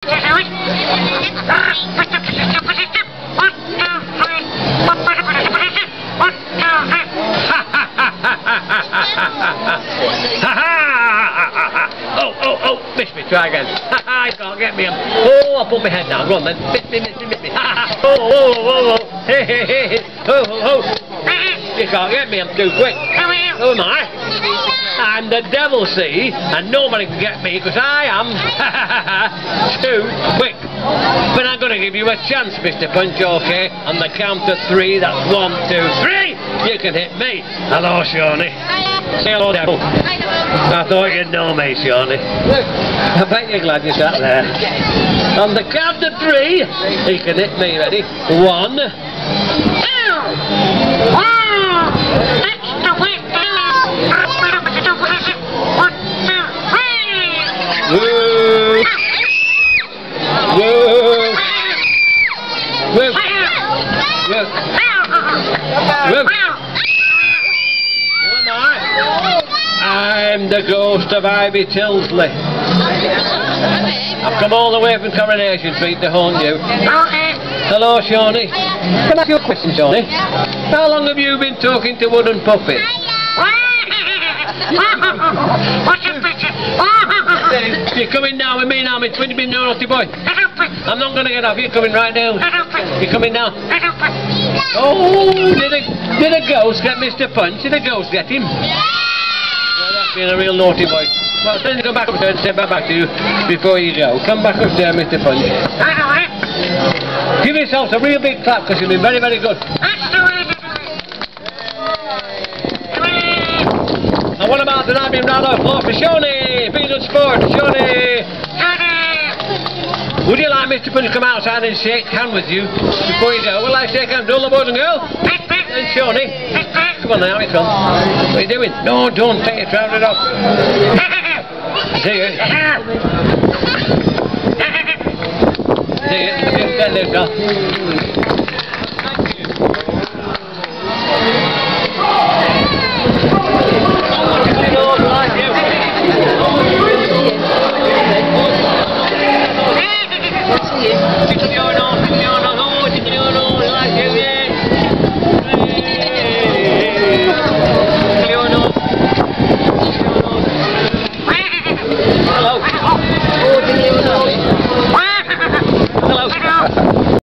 oh, oh, oh, miss me, try again. I can't get me. Oh, I put my head down. Go on then. Miss me, miss me, miss me. oh, oh, oh, oh. oh. Hey, hey, hey. Oh, oh, oh. You can't get me, I'm too quick. Who am I? I'm the devil, see? And nobody can get me because I am too quick. But I'm going to give you a chance, Mr. Punch, okay? On the count of three, that's one, two, three. You can hit me. Hello, Shawnee. Say hello, devil. I thought you'd know me, Shawnee. I bet you're glad you sat there. On the count of three, you can hit me. Ready? One. Woo! Who am I? I'm the ghost of Ivy Tilsley. I've come all the way from Coronation Street to haunt you. Hello, Shawnee. Can I ask you a question, Shawnee? How long have you been talking to wooden puppets? You're coming down with me now, you been no naughty boy? I'm not going to get off. You're coming right now. You're coming now. Oh, did a, did a ghost get Mr. Punch? Did a ghost get him? Well, that's been a real naughty boy. Well, then you come back upstairs and say bye back to you before you go. Come back upstairs, Mr. Punch. Give yourselves a real big clap because you've been very, very good. Being round of applause for Shawnee? Be good sport, Shawnee. Would you like. Punch to come outside and shake hand with you before you go? Will I shake hands all the boys and girls? And Shawnee? Come on now, it's on. What are you doing? No, don't take your trousers off. See you. See you. This off.